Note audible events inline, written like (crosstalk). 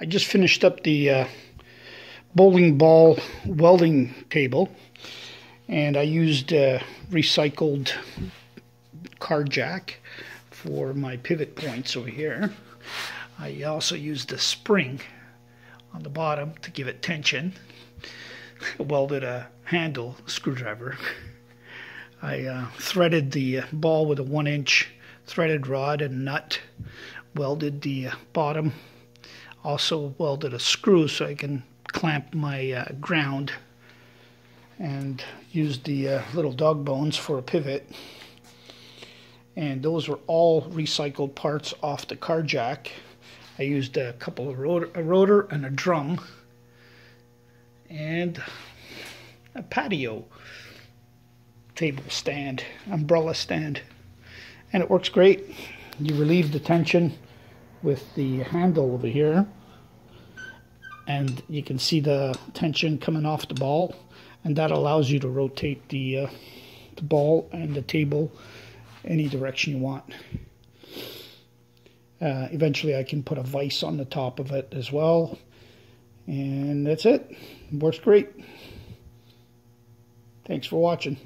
I just finished up the uh, bowling ball welding table and I used uh, recycled car jack for my pivot points over here. I also used a spring on the bottom to give it tension. I (laughs) welded a handle screwdriver. I uh, threaded the ball with a one inch threaded rod and nut. Welded the bottom also welded a screw so I can clamp my uh, ground and used the uh, little dog bones for a pivot. And those were all recycled parts off the car jack. I used a couple of rotor, a rotor and a drum and a patio table stand umbrella stand. And it works great. You relieve the tension with the handle over here and you can see the tension coming off the ball and that allows you to rotate the, uh, the ball and the table any direction you want. Uh, eventually I can put a vise on the top of it as well and that's it. Works great. Thanks for watching.